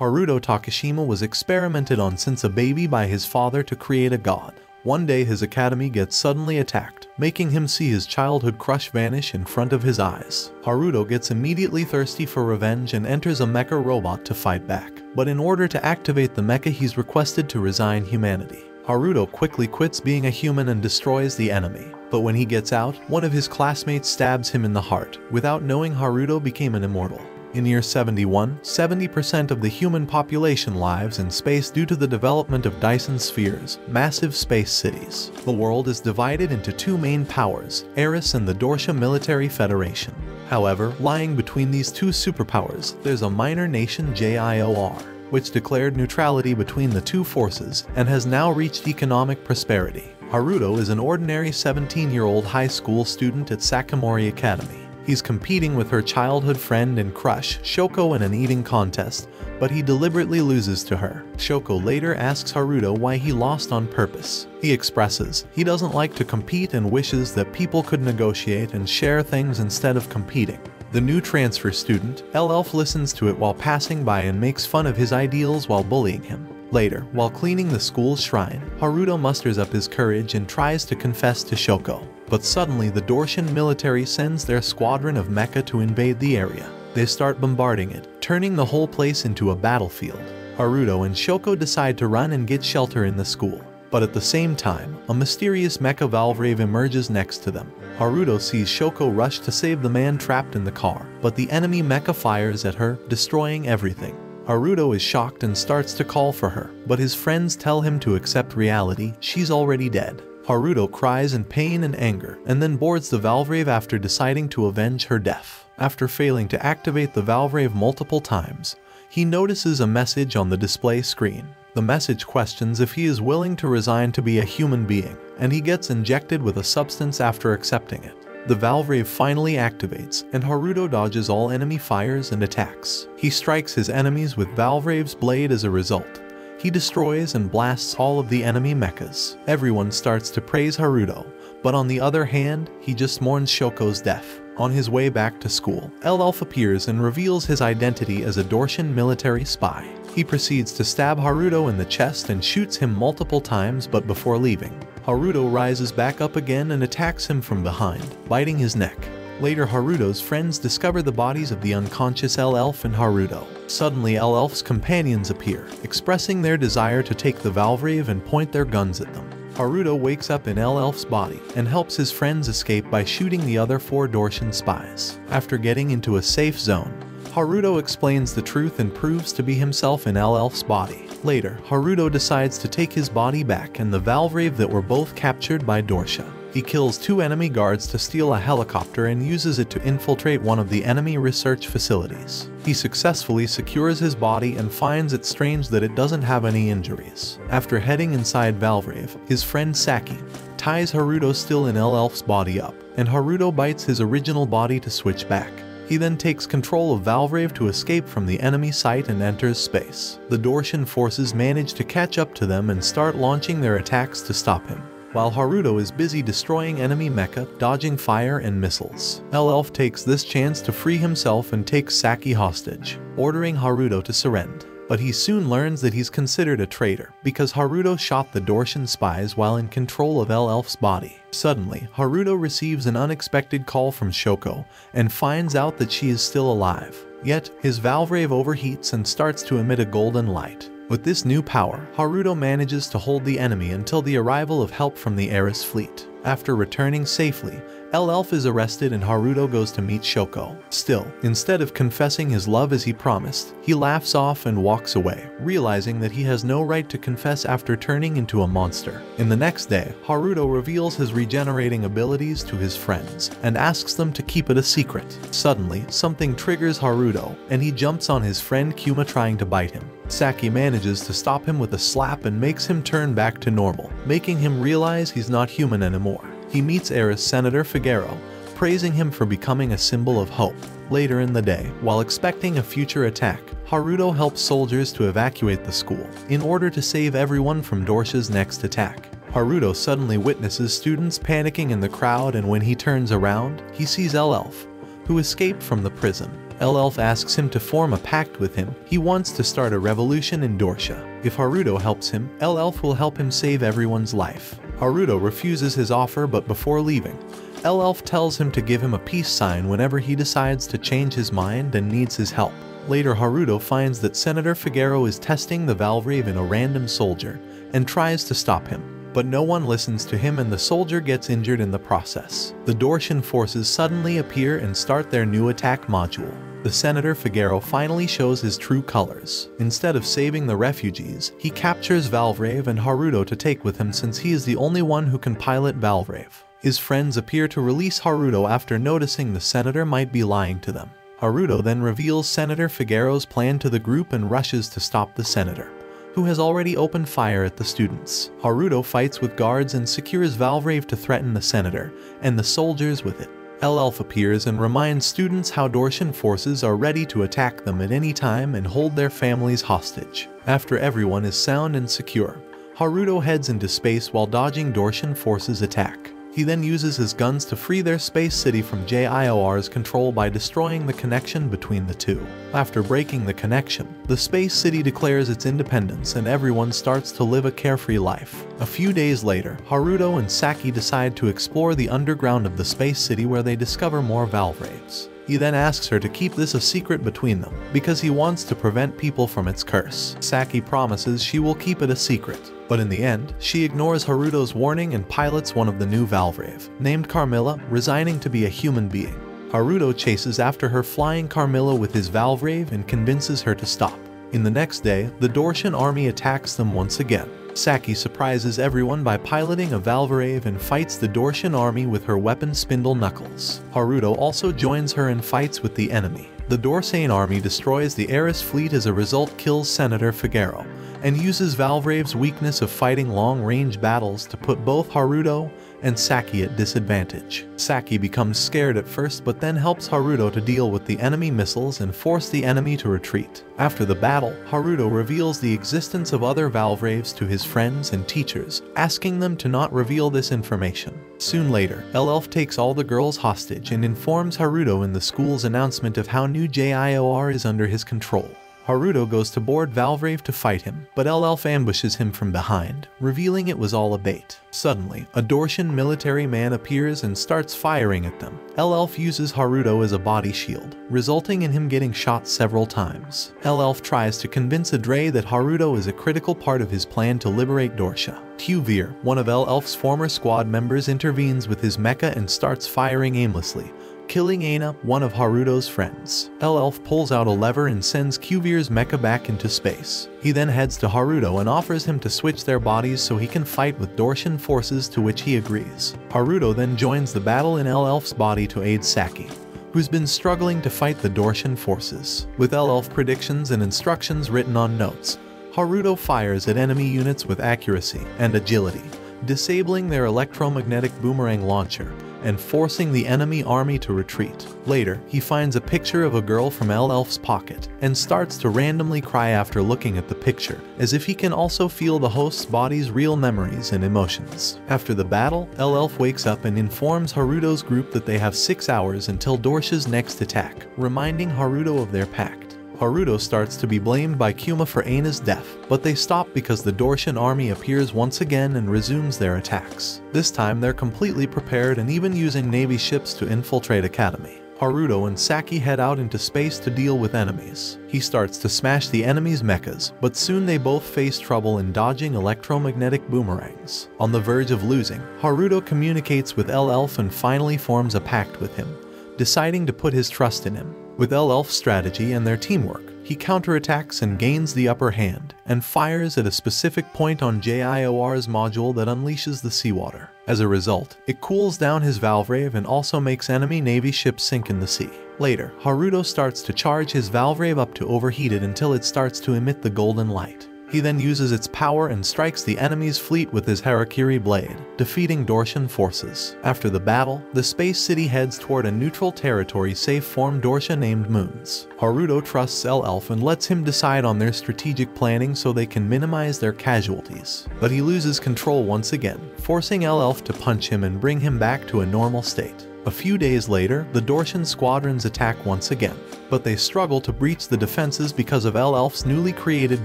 Haruto Tokishima was experimented on since a baby by his father to create a god. One day his academy gets suddenly attacked, making him see his childhood crush vanish in front of his eyes. Haruto gets immediately thirsty for revenge and enters a mecha robot to fight back. But in order to activate the mecha he's requested to resign humanity. Haruto quickly quits being a human and destroys the enemy. But when he gets out, one of his classmates stabs him in the heart. Without knowing Haruto became an immortal. In year 71, 70% of the human population lives in space due to the development of Dyson spheres, massive space cities. The world is divided into two main powers, Eris and the Dorssia Military Federation. However, lying between these two superpowers, there's a minor nation JIOR, which declared neutrality between the two forces and has now reached economic prosperity. Haruto is an ordinary 17-year-old high school student at Sakimori Academy. He's competing with her childhood friend and crush, Shoko in an eating contest, but he deliberately loses to her. Shoko later asks Haruto why he lost on purpose. He expresses he doesn't like to compete and wishes that people could negotiate and share things instead of competing. The new transfer student, L-Elf listens to it while passing by and makes fun of his ideals while bullying him. Later, while cleaning the school's shrine, Haruto musters up his courage and tries to confess to Shoko. But suddenly the Dorssian military sends their squadron of mecha to invade the area. They start bombarding it, turning the whole place into a battlefield. Haruto and Shoko decide to run and get shelter in the school. But at the same time, a mysterious mecha Valvrave emerges next to them. Haruto sees Shoko rush to save the man trapped in the car, but the enemy mecha fires at her, destroying everything. Haruto is shocked and starts to call for her, but his friends tell him to accept reality, she's already dead. Haruto cries in pain and anger, and then boards the Valvrave after deciding to avenge her death. After failing to activate the Valvrave multiple times, he notices a message on the display screen. The message questions if he is willing to resign to be a human being, and he gets injected with a substance after accepting it. The Valvrave finally activates, and Haruto dodges all enemy fires and attacks. He strikes his enemies with Valvrave's blade as a result, he destroys and blasts all of the enemy mechas. Everyone starts to praise Haruto, but on the other hand, he just mourns Shoko's death. On his way back to school, L-Elf appears and reveals his identity as a Dorssian military spy. He proceeds to stab Haruto in the chest and shoots him multiple times but before leaving, Haruto rises back up again and attacks him from behind, biting his neck. Later Haruto's friends discover the bodies of the unconscious L-Elf and Haruto. Suddenly L-Elf's companions appear, expressing their desire to take the Valvrave and point their guns at them. Haruto wakes up in L-Elf's body and helps his friends escape by shooting the other four Dorssian spies. After getting into a safe zone, Haruto explains the truth and proves to be himself in L-Elf's body. Later, Haruto decides to take his body back and the Valvrave that were both captured by Dorssia. He kills two enemy guards to steal a helicopter and uses it to infiltrate one of the enemy research facilities. He successfully secures his body and finds it strange that it doesn't have any injuries. After heading inside Valvrave, his friend Saki ties Haruto still in L-Elf's body up, and Haruto bites his original body to switch back. He then takes control of Valvrave to escape from the enemy site and enters space. The Dorssian forces manage to catch up to them and start launching their attacks to stop him while Haruto is busy destroying enemy mecha, dodging fire and missiles. L-Elf takes this chance to free himself and takes Saki hostage, ordering Haruto to surrender. But he soon learns that he's considered a traitor, because Haruto shot the Dorssian spies while in control of L-Elf's body. Suddenly, Haruto receives an unexpected call from Shoko, and finds out that she is still alive. Yet, his Valvrave overheats and starts to emit a golden light. With this new power, Haruto manages to hold the enemy until the arrival of help from the Eris fleet. After returning safely, L-Elf is arrested and Haruto goes to meet Shoko. Still, instead of confessing his love as he promised, he laughs off and walks away, realizing that he has no right to confess after turning into a monster. In the next day, Haruto reveals his regenerating abilities to his friends and asks them to keep it a secret. Suddenly, something triggers Haruto, and he jumps on his friend Kuma trying to bite him. Saki manages to stop him with a slap and makes him turn back to normal, making him realize he's not human anymore. He meets Eris Senator Figaro, praising him for becoming a symbol of hope. Later in the day, while expecting a future attack, Haruto helps soldiers to evacuate the school in order to save everyone from Dorssia's next attack. Haruto suddenly witnesses students panicking in the crowd and when he turns around, he sees L-Elf, who escaped from the prison. Elf asks him to form a pact with him. He wants to start a revolution in Dorssia. If Haruto helps him, Elf will help him save everyone's life. Haruto refuses his offer but before leaving, Elf tells him to give him a peace sign whenever he decides to change his mind and needs his help. Later Haruto finds that Senator Figaro is testing the Valvrave in a random soldier and tries to stop him but no one listens to him and the soldier gets injured in the process. The Dorssian forces suddenly appear and start their new attack module. The Senator Figaro finally shows his true colors. Instead of saving the refugees, he captures Valvrave and Haruto to take with him since he is the only one who can pilot Valvrave. His friends appear to release Haruto after noticing the senator might be lying to them. Haruto then reveals Senator Figaro's plan to the group and rushes to stop the senator, who has already opened fire at the students. Haruto fights with guards and secures Valvrave to threaten the senator, and the soldiers with it. L-Elf appears and reminds students how Dorssian forces are ready to attack them at any time and hold their families hostage. After everyone is sound and secure, Haruto heads into space while dodging Dorssian forces' attack. He then uses his guns to free their space city from JIOR's control by destroying the connection between the two. After breaking the connection, the space city declares its independence and everyone starts to live a carefree life. A few days later, Haruto and Saki decide to explore the underground of the space city where they discover more Valvraves. He then asks her to keep this a secret between them, because he wants to prevent people from its curse. Saki promises she will keep it a secret, but in the end, she ignores Haruto's warning and pilots one of the new Valvrave, named Carmilla, resigning to be a human being. Haruto chases after her flying Carmilla with his Valvrave and convinces her to stop. In the next day, the Dorssian army attacks them once again. Saki surprises everyone by piloting a Valvrave and fights the Dorssian army with her weapon Spindle Knuckles. Haruto also joins her and fights with the enemy. The Dorssian army destroys the Eris fleet as a result kills Senator Figaro, and uses Valvrave's weakness of fighting long-range battles to put both Haruto and Saki at disadvantage. Saki becomes scared at first but then helps Haruto to deal with the enemy missiles and force the enemy to retreat. After the battle, Haruto reveals the existence of other Valvraves to his friends and teachers, asking them to not reveal this information. Soon later, Elf takes all the girls hostage and informs Haruto in the school's announcement of how new JIOR is under his control. Haruto goes to board Valvrave to fight him, but Elf ambushes him from behind, revealing it was all a bait. Suddenly, a Dorssian military man appears and starts firing at them. Elf uses Haruto as a body shield, resulting in him getting shot several times. Elf tries to convince A-Drei that Haruto is a critical part of his plan to liberate Dorssia. Q-Vier, one of Elf's former squad members intervenes with his mecha and starts firing aimlessly, killing Aina, one of Haruto's friends. L-Elf pulls out a lever and sends Q-Vier's mecha back into space. He then heads to Haruto and offers him to switch their bodies so he can fight with Dorssian forces to which he agrees. Haruto then joins the battle in L-Elf's body to aid Saki who's been struggling to fight the Dorssian forces. With L-Elf predictions and instructions written on notes, Haruto fires at enemy units with accuracy and agility, disabling their electromagnetic boomerang launcher and forcing the enemy army to retreat. Later, he finds a picture of a girl from L-Elf's pocket and starts to randomly cry after looking at the picture, as if he can also feel the host's body's real memories and emotions. After the battle, L-Elf wakes up and informs Haruto's group that they have six hours until Dorssia's next attack, reminding Haruto of their pact. Haruto starts to be blamed by Kuma for Aina's death, but they stop because the Dorssian army appears once again and resumes their attacks. This time they're completely prepared and even using Navy ships to infiltrate Academy. Haruto and Saki head out into space to deal with enemies. He starts to smash the enemy's mechas, but soon they both face trouble in dodging electromagnetic boomerangs. On the verge of losing, Haruto communicates with L-Elf and finally forms a pact with him, deciding to put his trust in him. With Elf's strategy and their teamwork, he counterattacks and gains the upper hand, and fires at a specific point on JIOR's module that unleashes the seawater. As a result, it cools down his Valvrave and also makes enemy Navy ships sink in the sea. Later, Haruto starts to charge his Valvrave up to overheat it until it starts to emit the golden light. He then uses its power and strikes the enemy's fleet with his Harakiri blade, defeating Dorssian forces. After the battle, the space city heads toward a neutral territory safe from Dorssia named Moons. Haruto trusts L-Elf and lets him decide on their strategic planning so they can minimize their casualties. But he loses control once again, forcing L-Elf to punch him and bring him back to a normal state. A few days later, the Dorssian squadrons attack once again, but they struggle to breach the defenses because of Elf's newly created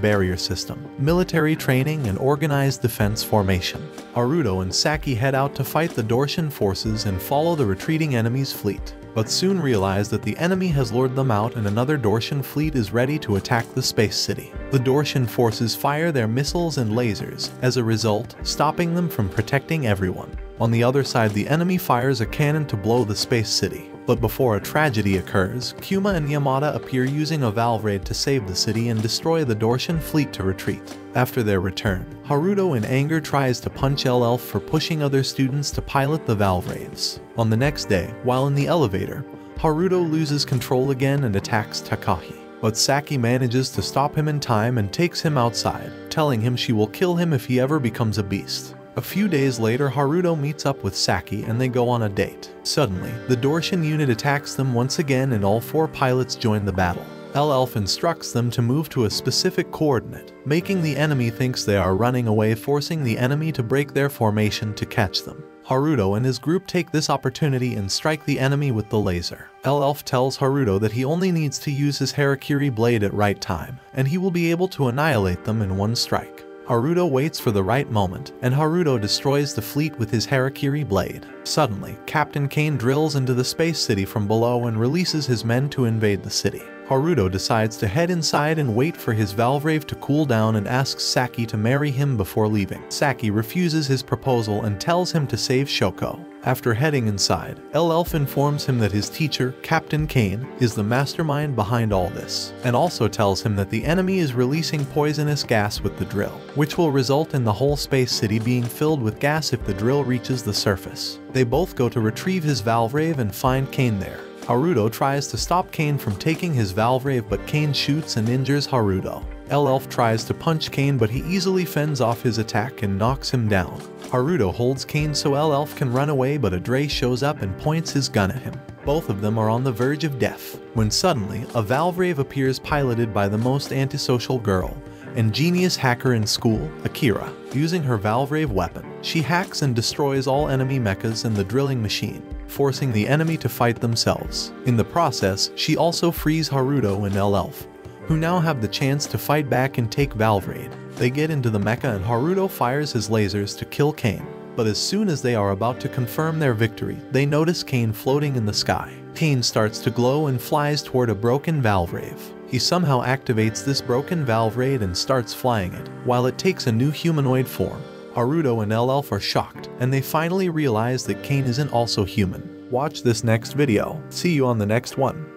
barrier system, military training, and organized defense formation. Haruto and Saki head out to fight the Dorssian forces and follow the retreating enemy's fleet but soon realize that the enemy has lured them out and another Dorssian fleet is ready to attack the space city. The Dorssian forces fire their missiles and lasers, as a result, stopping them from protecting everyone. On the other side, the enemy fires a cannon to blow the space city. But before a tragedy occurs, Kuma and Yamada appear using a Valvrave to save the city and destroy the Dorssian fleet to retreat. After their return, Haruto in anger tries to punch L-Elf for pushing other students to pilot the Valvraves. On the next day, while in the elevator, Haruto loses control again and attacks Takahi. But Saki manages to stop him in time and takes him outside, telling him she will kill him if he ever becomes a beast. A few days later, Haruto meets up with Saki and they go on a date. Suddenly, the Dorssian unit attacks them once again and all four pilots join the battle. L-Elf instructs them to move to a specific coordinate, making the enemy thinks they are running away forcing the enemy to break their formation to catch them. Haruto and his group take this opportunity and strike the enemy with the laser. L-Elf tells Haruto that he only needs to use his Harakiri blade at right time, and he will be able to annihilate them in one strike. Haruto waits for the right moment, and Haruto destroys the fleet with his Harakiri blade. Suddenly, Captain Cain drills into the space city from below and releases his men to invade the city. Haruto decides to head inside and wait for his Valvrave to cool down and asks Saki to marry him before leaving. Saki refuses his proposal and tells him to save Shoko. After heading inside, L-Elf informs him that his teacher, Captain Cain, is the mastermind behind all this, and also tells him that the enemy is releasing poisonous gas with the drill, which will result in the whole space city being filled with gas if the drill reaches the surface. They both go to retrieve his Valvrave and find Cain there. Haruto tries to stop Cain from taking his Valvrave but Cain shoots and injures Haruto. L-Elf tries to punch Cain but he easily fends off his attack and knocks him down. Haruto holds Cain so L-Elf can run away but A-Drei shows up and points his gun at him. Both of them are on the verge of death, when suddenly a Valvrave appears piloted by the most antisocial girl, and genius hacker in school, Akira. Using her Valvrave weapon, she hacks and destroys all enemy mechas and the drilling machine, forcing the enemy to fight themselves. In the process, she also frees Haruto and L-Elf, who now have the chance to fight back and take Valvrave. They get into the mecha and Haruto fires his lasers to kill Cain. But as soon as they are about to confirm their victory, they notice Cain floating in the sky. Cain starts to glow and flies toward a broken Valvrave. He somehow activates this broken Valvrave and starts flying it, while it takes a new humanoid form. Haruto and L-Elf are shocked, and they finally realize that Cain isn't also human. Watch this next video. See you on the next one.